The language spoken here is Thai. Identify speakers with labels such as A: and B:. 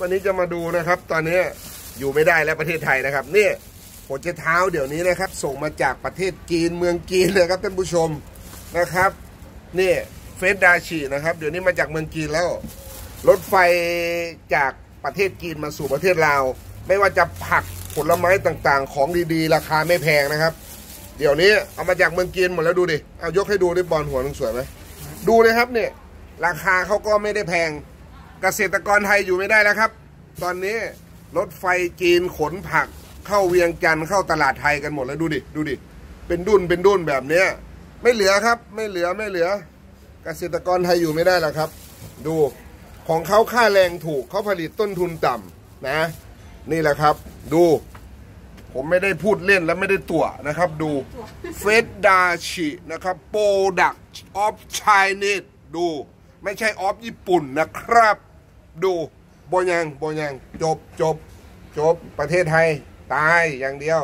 A: วันนี้จะมาดูนะครับ ตอนนี้อยู่ไม่ได้แล้วประเทศไทยนะครับ นี่หัวเจเท้าเดี๋ยวนี้นะครับ ส่งมาจากประเทศจีนเมืองจีนเลยครับท่านผู้ชมนะครับนี่เฟสดาชินะครับ เดี๋ยวนี้มาจากเมืองจีนแล้ว รถไฟจากประเทศจีนมาสู่ประเทศลาว ไม่ว่าจะผักผลไม้ต่างๆ ของดีๆ ราคาไม่แพงนะครับ เดี๋ยวนี้เอามาจากเมืองจีนหมดแล้วดูดิเอายกให้ดูดิบอลหัวนึงสวยไหมดูเลยครับเนี่ยราคาเขาก็ไม่ได้แพง เกษตรกรไทยอยู่ไม่ได้แล้วครับ ตอนนี้รถไฟจีนขนผักเข้าเวียงจันทร์เข้าตลาดไทยกันหมดแล้วดูดิดูดิเป็นดุนเป็นดุนแบบเนี้ย ไม่เหลือครับ ไม่เหลือไม่เหลือ เกษตรกรไทยอยู่ไม่ได้แล้วครับ ดูของเขาค่าแรงถูกเขาผลิตต้นทุนต่ำนะ นี่แหละครับ ดู ผมไม่ได้พูดเล่นและไม่ได้ตัวนะครับ ดูเฟสดาชินะครับโปรดักออฟไชนีสดู ไม่ใช่ออฟญี่ปุ่นนะครับ ดูโบยังโบยังจบจบจบประเทศไทย ตายอย่างเดียว